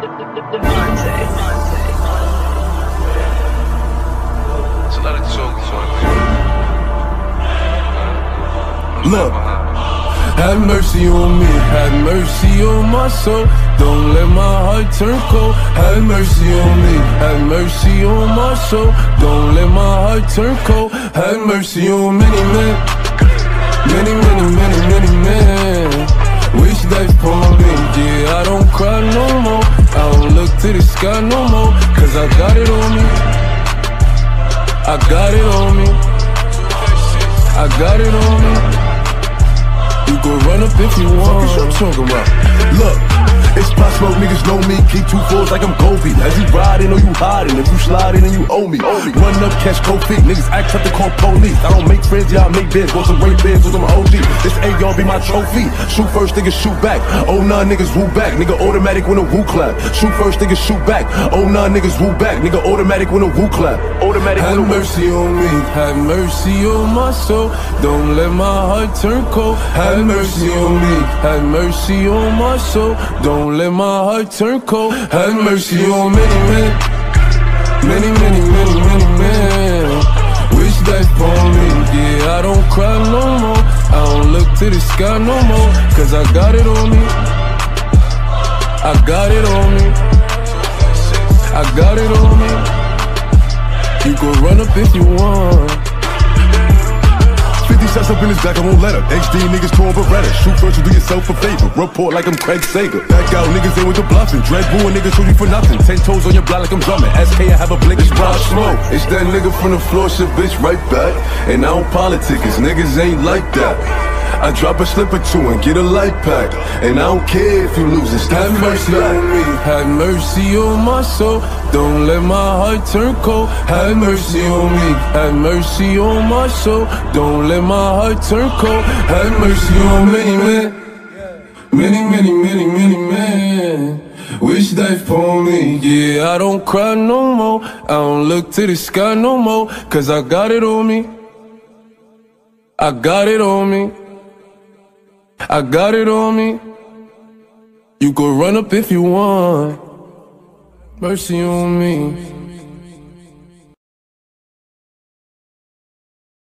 Look, have mercy on me, have mercy on my soul. Don't let my heart turn cold. Have mercy on me, have mercy on my soul. Don't let my heart turn cold. Have mercy on many men, many, many, many, many men. The sky no more, cause I got it on me. I got it on me. I got it on me. You can run up if you want. Fuck is you talking about? Look, it's pop smoke, niggas know me. Keep two fours like I'm Kobe. As you riding or you hiding, if you sliding and you owe me. Owe me. Run up, catch feet. Niggas act tough to call police. I don't make friends, y'all make bids. Want some Ray Bans with some OG. This AR be my trophy. Shoot first, niggas shoot back. Oh nah, niggas woo back. Nigga automatic when a woo clap. Shoot first, niggas shoot back. Oh nah, niggas woo back. Nigga automatic when a woo clap. Automatic Have mercy on me, have mercy on my soul. Don't let my heart turn cold. Have mercy on me, have mercy on my soul. Don't let my heart turn cold. Have mercy on many men, many, many, many, many men. Wish that for me, yeah. I don't cry no more. I don't look to the sky no more. Cause I got it on me. I got it on me. I got it on me. You can run up if you want. 50 shots up in his back, I won't let her. HD niggas torn Beretta. Shoot first and do yourself a favor. Report like I'm Craig Sager. Back out niggas in with the bluffing. Dread booing niggas shoot you for nothing. Ten toes on your block like I'm drumming. SK, I have a blink. It's Pop Smoke. It's that nigga from the floor, shit bitch right back. And I don't politic, niggas ain't like that. I drop a slip or two and get a light pack. And I don't care if you lose, it's Have mercy mercy on me, have mercy on my soul. Don't let my heart turn cold. Have mercy on me, have mercy on my soul. Don't let my heart turn cold. Have mercy on many men, many, many, many, many men. Wish that for me, yeah. I don't cry no more. I don't look to the sky no more. Cause I got it on me. I got it on me. I got it on me. You can run up if you want. Mercy on me.